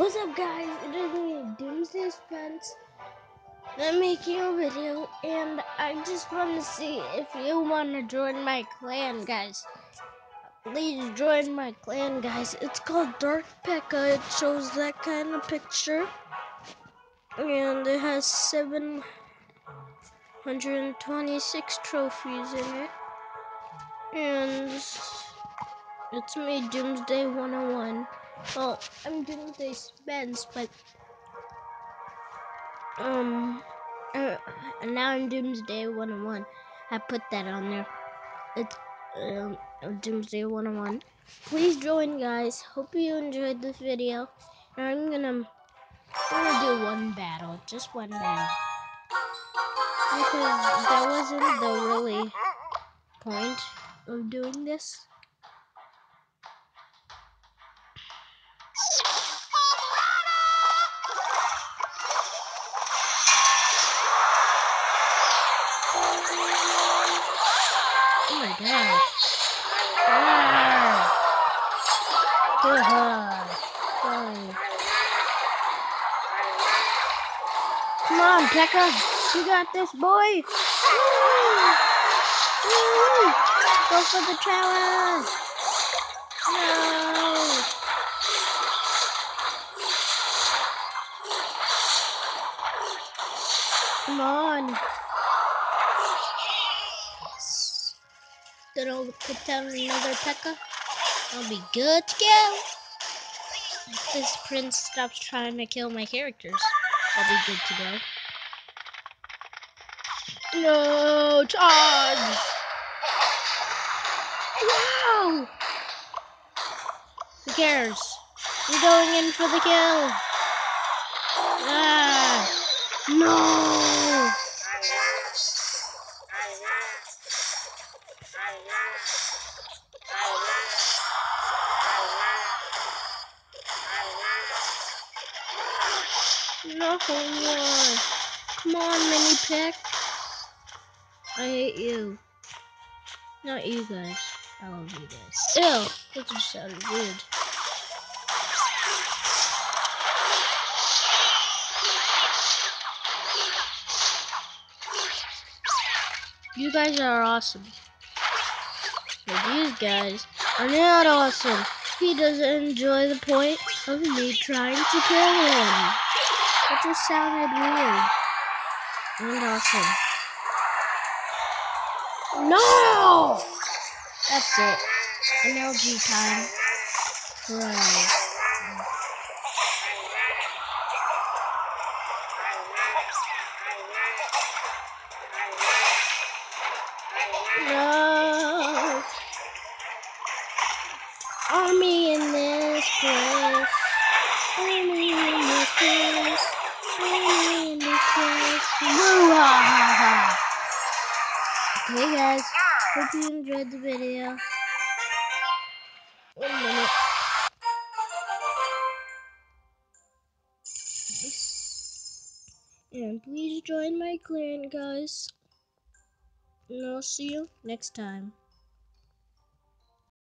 What's up guys, it is me, Doomsday Spence. I'm making a video and I just want to see if you want to join my clan guys. Please join my clan guys. It's called Dark P.E.K.K.A. It shows that kind of picture. And it has 726 trophies in it. And it's me, Doomsday 101. Well, I'm Doomsday Spence, but um, uh, and now I'm Doomsday 101. I put that on there. It's um, Doomsday 101. Please join, guys. Hope you enjoyed this video. And I'm gonna, I'm gonna do one battle, just one battle, because that wasn't the really point of doing this. My god. Ah. Uh-huh. Oh. Come on, P.E.K.K.A. You got this, boy. Go for the challenge. No. Come on. Then I'll put down another P.E.K.K.A. I'll be good to go. If this prince stops trying to kill my characters, I'll be good to go. No, charge! Wow! Who cares? We're going in for the kill. Ah! No! Come on, mini pick. I hate you. Not you guys. I love you guys. Ew, that just sounded weird. You guys are awesome. But these guys are not awesome. He doesn't enjoy the point of me trying to kill him. That just sounded weird. And awesome. No! That's it. MLG time. Right. No. Woo-ha-ha-ha. Okay, guys. Hope you enjoyed the video. Minute. Nice. And please join my clan, guys. And I'll see you next time.